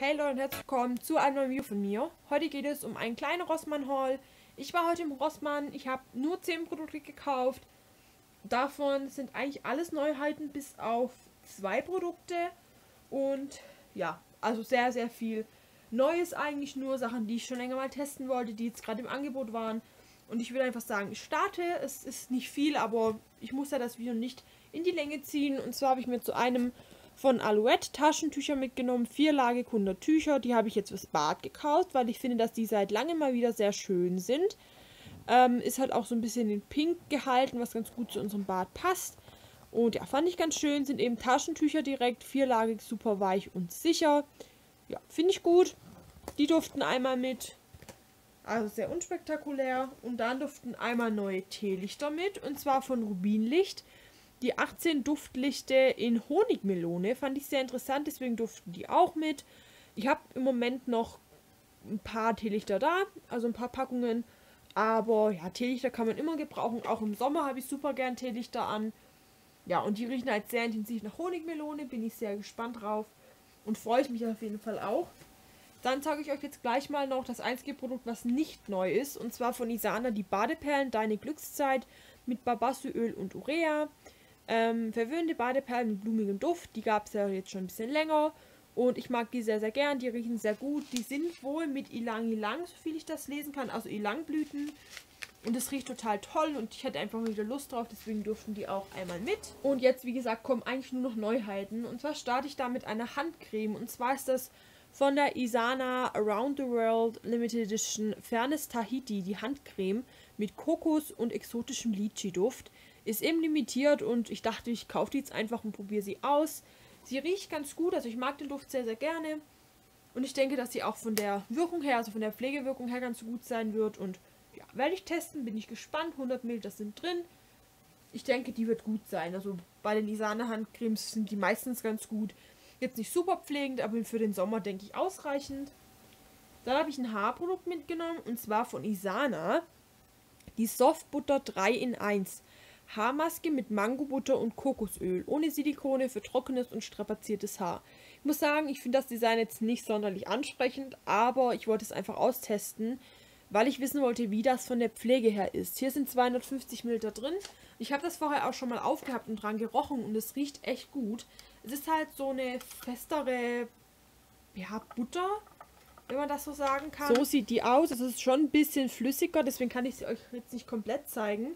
Hey Leute und herzlich willkommen zu einem neuen Video von mir. Heute geht es um einen kleinen Rossmann-Haul. Ich war heute im Rossmann, ich habe nur 10 Produkte gekauft. Davon sind eigentlich alles Neuheiten bis auf zwei Produkte. Und ja, also sehr, sehr viel Neues eigentlich nur. Sachen, die ich schon länger mal testen wollte, die jetzt gerade im Angebot waren. Und ich würde einfach sagen, ich starte. Es ist nicht viel, aber ich muss ja das Video nicht in die Länge ziehen. Und zwar habe ich mir zu einem von Alouette Taschentücher mitgenommen. Vierlagig 100 Tücher. Die habe ich jetzt fürs Bad gekauft, weil ich finde, dass die seit langem mal wieder sehr schön sind. Ähm, ist halt auch so ein bisschen in Pink gehalten, was ganz gut zu unserem Bad passt. Und ja, fand ich ganz schön. Sind eben Taschentücher direkt, vierlagig, super weich und sicher. Ja, finde ich gut. Die durften einmal mit. Also sehr unspektakulär. Und dann durften einmal neue Teelichter mit. Und zwar von Rubinlicht. Die 18 Duftlichte in Honigmelone fand ich sehr interessant, deswegen durften die auch mit. Ich habe im Moment noch ein paar Teelichter da, also ein paar Packungen. Aber ja, Teelichter kann man immer gebrauchen. Auch im Sommer habe ich super gern Teelichter an. Ja, und die riechen halt sehr intensiv nach Honigmelone. Bin ich sehr gespannt drauf. Und freue ich mich auf jeden Fall auch. Dann zeige ich euch jetzt gleich mal noch das einzige Produkt, was nicht neu ist. Und zwar von Isana die Badeperlen Deine Glückszeit mit Babassuöl und Urea. Ähm, verwöhnte Badeperlen mit blumigem Duft, die gab es ja jetzt schon ein bisschen länger. Und ich mag die sehr, sehr gern. Die riechen sehr gut. Die sind wohl mit Ilang Ilang, so viel ich das lesen kann. Also Ilang-Blüten. Und es riecht total toll und ich hatte einfach wieder Lust drauf, deswegen durften die auch einmal mit. Und jetzt, wie gesagt, kommen eigentlich nur noch Neuheiten. Und zwar starte ich da mit einer Handcreme. Und zwar ist das von der Isana Around the World Limited Edition Fairness Tahiti, die Handcreme mit Kokos und exotischem Lychee-Duft. Ist eben limitiert und ich dachte, ich kaufe die jetzt einfach und probiere sie aus. Sie riecht ganz gut, also ich mag den Duft sehr, sehr gerne. Und ich denke, dass sie auch von der Wirkung her, also von der Pflegewirkung her ganz gut sein wird. Und ja, werde ich testen, bin ich gespannt. 100 ml, das sind drin. Ich denke, die wird gut sein. Also bei den Isane Handcremes sind die meistens ganz gut. Jetzt nicht super pflegend, aber für den Sommer denke ich ausreichend. Dann habe ich ein Haarprodukt mitgenommen und zwar von Isana. Die Soft Butter 3 in 1. Haarmaske mit Mangobutter und Kokosöl, ohne Silikone für trockenes und strapaziertes Haar. Ich muss sagen, ich finde das Design jetzt nicht sonderlich ansprechend, aber ich wollte es einfach austesten, weil ich wissen wollte, wie das von der Pflege her ist. Hier sind 250 ml drin. Ich habe das vorher auch schon mal aufgehabt und dran gerochen und es riecht echt gut. Es ist halt so eine festere ja, Butter, wenn man das so sagen kann. So sieht die aus. Es ist schon ein bisschen flüssiger, deswegen kann ich sie euch jetzt nicht komplett zeigen.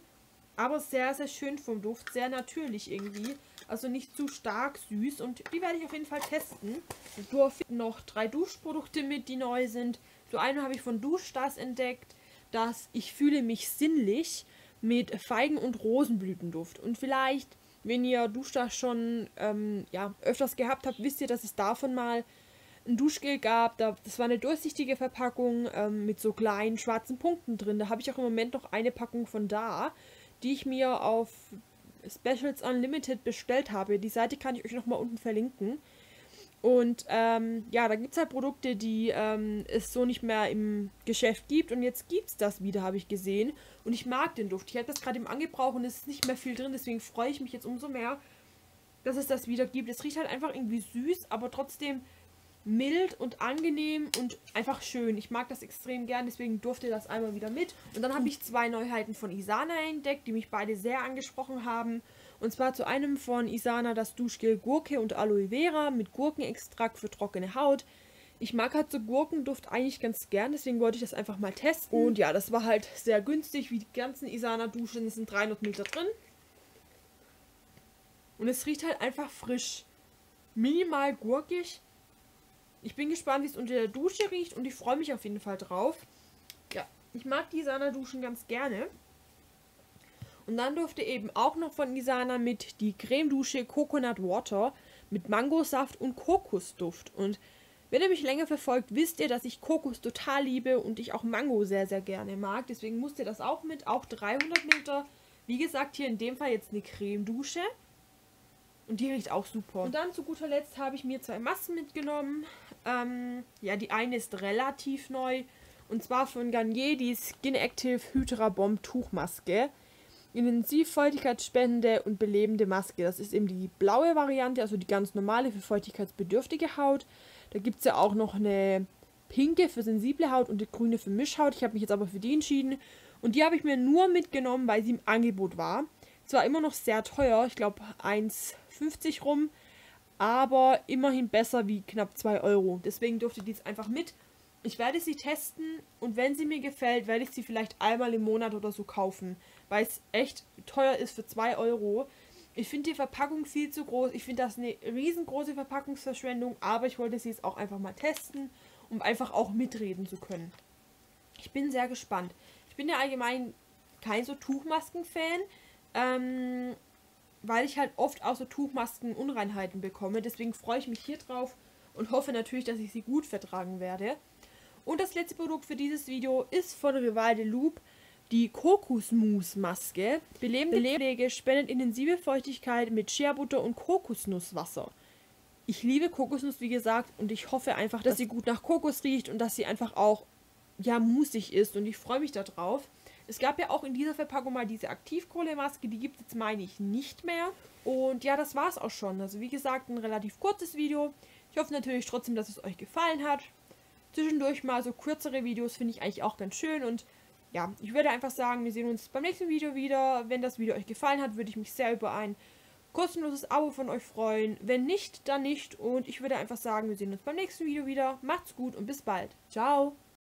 Aber sehr, sehr schön vom Duft. Sehr natürlich irgendwie. Also nicht zu stark süß. Und die werde ich auf jeden Fall testen. Ich durfte noch drei Duschprodukte mit, die neu sind. Zu einem habe ich von Duschstars entdeckt, dass ich fühle mich sinnlich mit Feigen- und Rosenblütenduft. Und vielleicht, wenn ihr Duschstars schon ähm, ja, öfters gehabt habt, wisst ihr, dass es davon mal ein Duschgel gab. das war eine durchsichtige Verpackung ähm, mit so kleinen schwarzen Punkten drin. Da habe ich auch im Moment noch eine Packung von da die ich mir auf Specials Unlimited bestellt habe. Die Seite kann ich euch nochmal unten verlinken. Und ähm, ja, da gibt es halt Produkte, die ähm, es so nicht mehr im Geschäft gibt. Und jetzt gibt es das wieder, habe ich gesehen. Und ich mag den Duft. Ich habe das gerade im Angebrauch und es ist nicht mehr viel drin. Deswegen freue ich mich jetzt umso mehr, dass es das wieder gibt. Es riecht halt einfach irgendwie süß, aber trotzdem mild und angenehm und einfach schön. Ich mag das extrem gern, deswegen durfte das einmal wieder mit. Und dann habe ich zwei Neuheiten von Isana entdeckt, die mich beide sehr angesprochen haben. Und zwar zu einem von Isana das Duschgel Gurke und Aloe Vera mit Gurkenextrakt für trockene Haut. Ich mag halt so Gurkenduft eigentlich ganz gern, deswegen wollte ich das einfach mal testen. Und ja, das war halt sehr günstig, wie die ganzen Isana Duschen. Es sind 300 Meter drin. Und es riecht halt einfach frisch. Minimal gurkig, ich bin gespannt, wie es unter der Dusche riecht und ich freue mich auf jeden Fall drauf. Ja, ich mag die Isana-Duschen ganz gerne. Und dann durfte eben auch noch von Isana mit die Creme-Dusche Coconut Water mit Mangosaft und Kokosduft. Und wenn ihr mich länger verfolgt, wisst ihr, dass ich Kokos total liebe und ich auch Mango sehr, sehr gerne mag. Deswegen musst ihr das auch mit. Auch 300 Meter. Wie gesagt, hier in dem Fall jetzt eine Creme-Dusche. Und die riecht auch super. Und dann zu guter Letzt habe ich mir zwei Masken mitgenommen. Ähm, ja, die eine ist relativ neu. Und zwar von Garnier die Skin Active Hydra Bomb Tuchmaske. Intensivfeuchtigkeitsspende und belebende Maske. Das ist eben die blaue Variante, also die ganz normale für feuchtigkeitsbedürftige Haut. Da gibt es ja auch noch eine pinke für sensible Haut und die grüne für Mischhaut. Ich habe mich jetzt aber für die entschieden. Und die habe ich mir nur mitgenommen, weil sie im Angebot war. Zwar immer noch sehr teuer, ich glaube 1,50 rum, aber immerhin besser wie knapp 2 Euro. Deswegen durfte ich die jetzt einfach mit. Ich werde sie testen und wenn sie mir gefällt, werde ich sie vielleicht einmal im Monat oder so kaufen, weil es echt teuer ist für 2 Euro. Ich finde die Verpackung viel zu groß. Ich finde das eine riesengroße Verpackungsverschwendung, aber ich wollte sie jetzt auch einfach mal testen, um einfach auch mitreden zu können. Ich bin sehr gespannt. Ich bin ja allgemein kein so Tuchmasken-Fan, ähm, weil ich halt oft auch so Tuchmasken-Unreinheiten bekomme. Deswegen freue ich mich hier drauf und hoffe natürlich, dass ich sie gut vertragen werde. Und das letzte Produkt für dieses Video ist von Rivalde Loop die Kokosmus-Maske. Belebende Pflege spendet intensive Feuchtigkeit mit Shea-Butter und Kokosnusswasser. Ich liebe Kokosnuss, wie gesagt, und ich hoffe einfach, dass sie gut nach Kokos riecht und dass sie einfach auch, ja, musig ist. Und ich freue mich darauf. Es gab ja auch in dieser Verpackung mal diese Aktivkohlemaske, die gibt es jetzt, meine ich, nicht mehr. Und ja, das war es auch schon. Also wie gesagt, ein relativ kurzes Video. Ich hoffe natürlich trotzdem, dass es euch gefallen hat zwischendurch mal so kürzere Videos finde ich eigentlich auch ganz schön und ja, ich würde einfach sagen, wir sehen uns beim nächsten Video wieder. Wenn das Video euch gefallen hat, würde ich mich sehr über ein kostenloses Abo von euch freuen. Wenn nicht, dann nicht. Und ich würde einfach sagen, wir sehen uns beim nächsten Video wieder. Macht's gut und bis bald. Ciao.